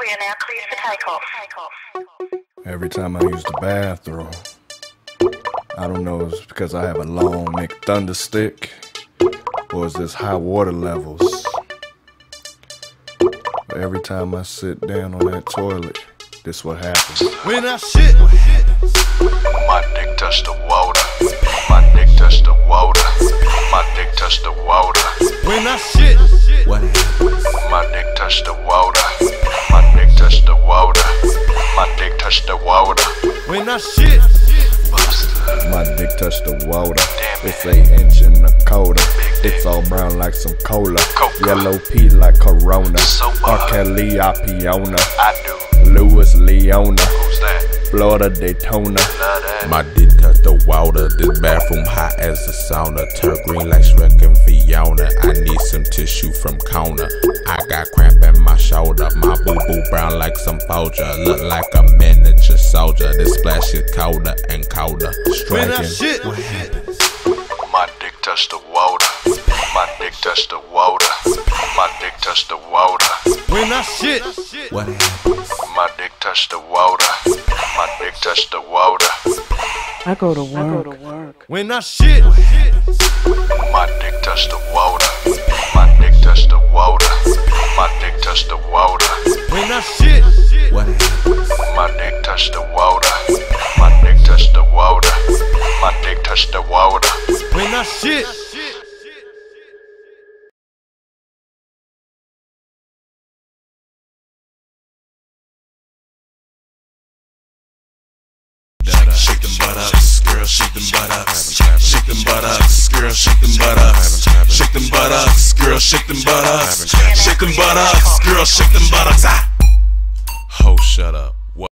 We are now cleared for takeoff. Every time I use the bathroom, I don't know if it's because I have a long McThunder stick or is this high water levels. But every time I sit down on that toilet, this what happens. When I shit, My dick touch the water. My dick touch the water. My dick touch the water. when I shit, My dick touch the water. My dick touch the water. when I shit, My dick touch the water. It's a inch in the coda. It's all brown like some cola. Coca. Yellow pea like Corona. So R. what? Kelly, Apiona. I do. Louis Leona. Who's that? Florida Daytona. My dick touch the water. This bathroom hot as a sauna. Turn green like Shrek and Fiona. I need some tissue from counter. I got cramp in my shoulder. My boo boo brown like some Folger. Look like a miniature soldier. This splash is colder and colder. when I Striking. shit, My dick touch the water. My dick touch the water. My dick touch the water. when I shit, what? My dick touch the water. My dick touch the water. I go to work. when I shit, My shit. Shake them buttocks, girl, shake them buttocks. Shake them buttocks, girl, shake them buttocks. Shake them buttocks, girl, shake them buttocks. Shake them buttocks, girl, shake them buttocks. Ah. Ho, shut up.